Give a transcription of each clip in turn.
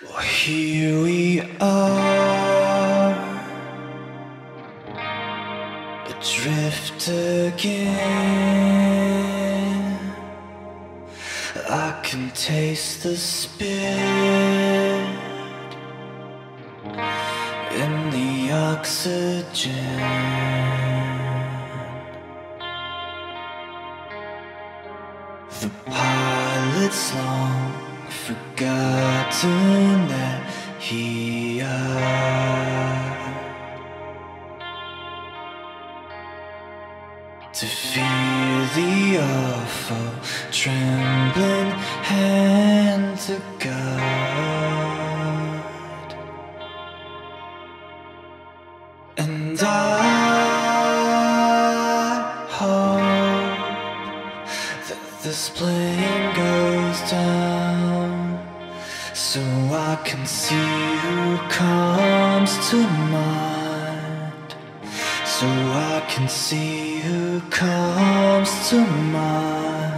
Well, here we are, adrift again. I can taste the spirit in the oxygen. The pilot's long forgotten that he had to fear the awful trembling hand to God. And I hope that this plane goes down so I can see who comes to mind. So I can see who comes to mind.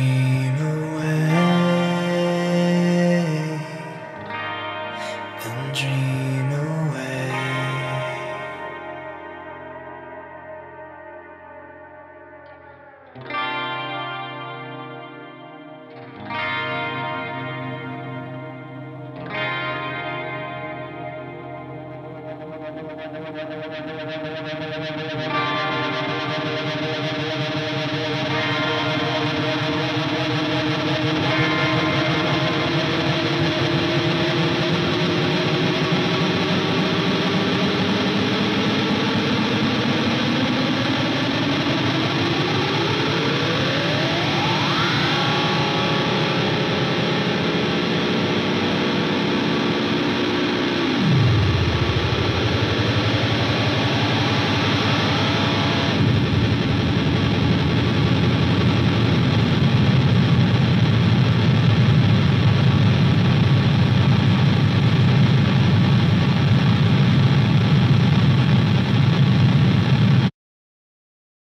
Dream away and dream away.